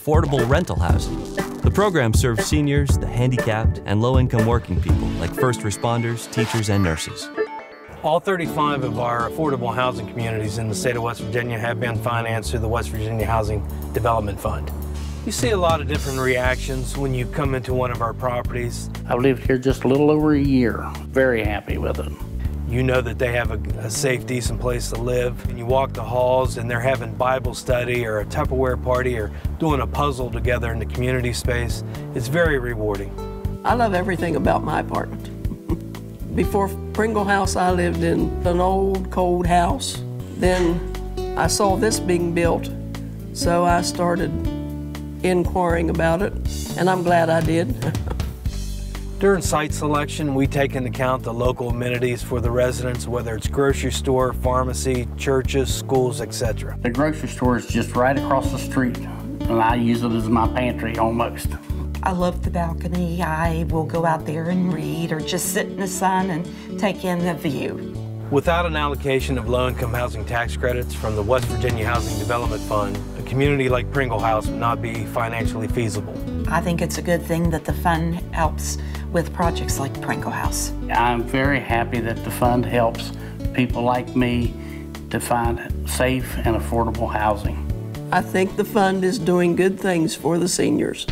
affordable rental housing. The program serves seniors, the handicapped, and low income working people like first responders, teachers, and nurses. All 35 of our affordable housing communities in the state of West Virginia have been financed through the West Virginia Housing Development Fund. You see a lot of different reactions when you come into one of our properties. I've lived here just a little over a year. Very happy with it. You know that they have a, a, safe, decent place to live. And you walk the halls and they're having Bible study or a Tupperware party or doing a puzzle together in the community space. It's very rewarding. I love everything about my apartment. Before Pringle House, I lived in an old, cold house. Then I saw this being built, so I started inquiring about it, and I'm glad I did. During site selection, we take into account the local amenities for the residents, whether it's grocery store, pharmacy, churches, schools, etc. The grocery store is just right across the street, and I use it as my pantry almost. I love the balcony. I will go out there and read or just sit in the sun and take in the view. Without an allocation of low-income housing tax credits from the West Virginia Housing Development Fund, a community like Pringle House would not be financially feasible. I think it's a good thing that the fund helps with projects like Pringle House. I'm very happy that the fund helps people like me to find safe and affordable housing. I think the fund is doing good things for the seniors.